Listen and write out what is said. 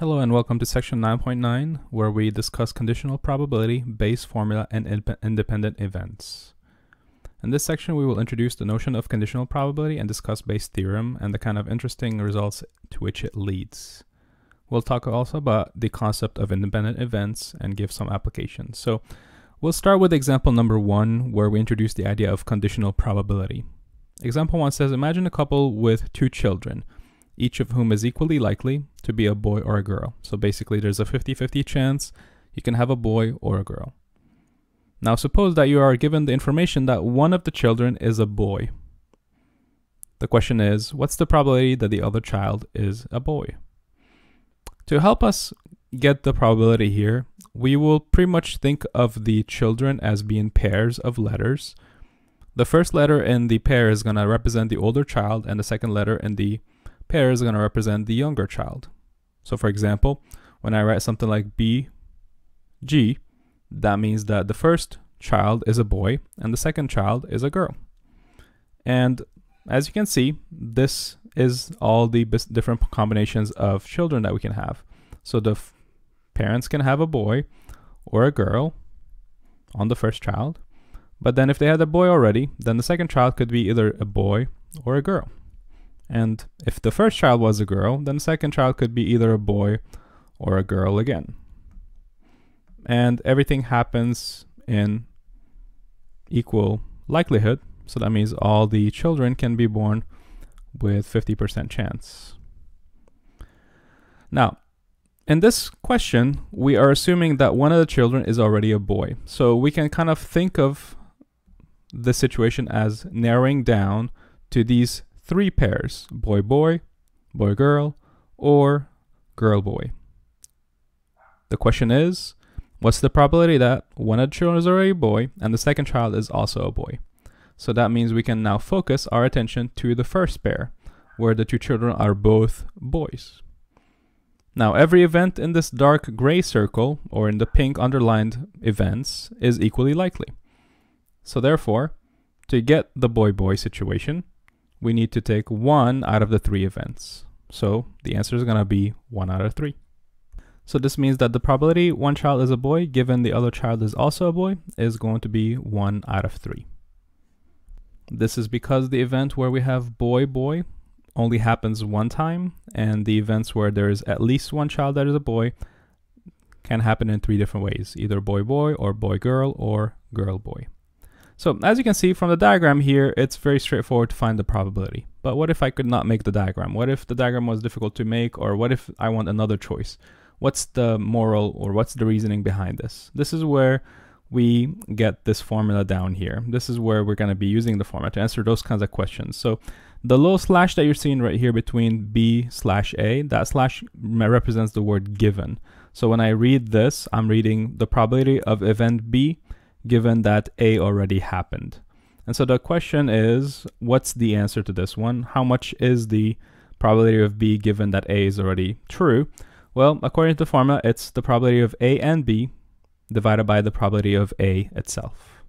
Hello and welcome to section 9.9 where we discuss conditional probability, Bayes formula, and independent events. In this section we will introduce the notion of conditional probability and discuss Bayes' theorem and the kind of interesting results to which it leads. We'll talk also about the concept of independent events and give some applications. So we'll start with example number one where we introduce the idea of conditional probability. Example one says imagine a couple with two children each of whom is equally likely to be a boy or a girl. So basically there's a 50-50 chance you can have a boy or a girl. Now suppose that you are given the information that one of the children is a boy. The question is, what's the probability that the other child is a boy? To help us get the probability here, we will pretty much think of the children as being pairs of letters. The first letter in the pair is going to represent the older child and the second letter in the pair is going to represent the younger child. So for example, when I write something like B, G, that means that the first child is a boy and the second child is a girl. And as you can see, this is all the different combinations of children that we can have. So the parents can have a boy or a girl on the first child. But then if they had a boy already, then the second child could be either a boy or a girl. And if the first child was a girl, then the second child could be either a boy or a girl again. And everything happens in equal likelihood. So that means all the children can be born with 50% chance. Now, in this question, we are assuming that one of the children is already a boy. So we can kind of think of the situation as narrowing down to these three pairs, boy-boy, boy-girl, or girl-boy. The question is, what's the probability that one of the children is already a boy and the second child is also a boy? So that means we can now focus our attention to the first pair, where the two children are both boys. Now, every event in this dark gray circle, or in the pink underlined events, is equally likely. So therefore, to get the boy-boy situation, we need to take one out of the three events. So the answer is going to be one out of three. So this means that the probability one child is a boy given the other child is also a boy is going to be one out of three. This is because the event where we have boy boy only happens one time and the events where there is at least one child that is a boy can happen in three different ways, either boy boy or boy girl or girl boy. So as you can see from the diagram here, it's very straightforward to find the probability. But what if I could not make the diagram? What if the diagram was difficult to make or what if I want another choice? What's the moral or what's the reasoning behind this? This is where we get this formula down here. This is where we're going to be using the formula to answer those kinds of questions. So the little slash that you're seeing right here between B slash A, that slash represents the word given. So when I read this, I'm reading the probability of event B given that A already happened. And so the question is, what's the answer to this one? How much is the probability of B given that A is already true? Well, according to the formula, it's the probability of A and B divided by the probability of A itself.